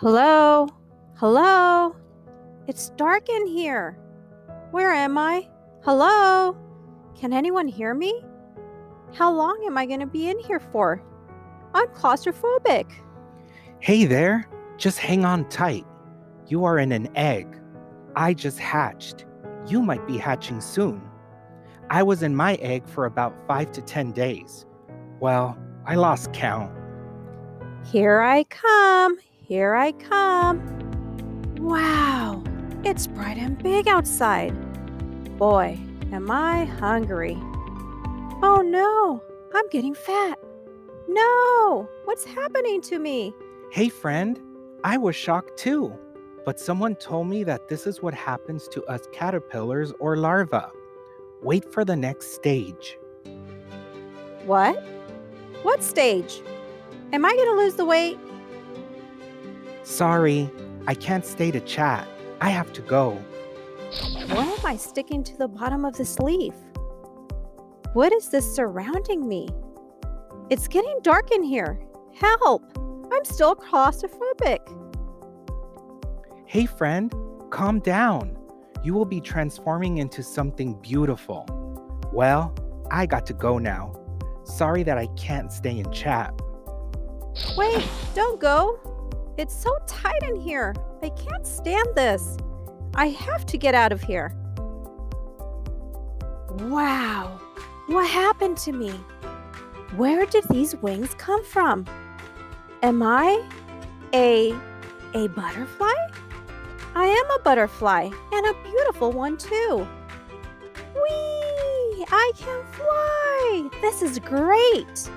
Hello? Hello? It's dark in here. Where am I? Hello? Can anyone hear me? How long am I going to be in here for? I'm claustrophobic. Hey there, just hang on tight. You are in an egg. I just hatched. You might be hatching soon. I was in my egg for about five to 10 days. Well, I lost count. Here I come. Here I come. Wow, it's bright and big outside. Boy, am I hungry. Oh no, I'm getting fat. No, what's happening to me? Hey, friend, I was shocked too. But someone told me that this is what happens to us caterpillars or larvae. Wait for the next stage. What? What stage? Am I going to lose the weight? Sorry, I can't stay to chat. I have to go. Why am I sticking to the bottom of this leaf? What is this surrounding me? It's getting dark in here. Help! I'm still claustrophobic. Hey, friend, calm down. You will be transforming into something beautiful. Well, I got to go now. Sorry that I can't stay and chat. Wait, don't go. It's so tight in here. I can't stand this. I have to get out of here. Wow, what happened to me? Where did these wings come from? Am I a a butterfly? I am a butterfly and a beautiful one too. Whee! I can fly. This is great.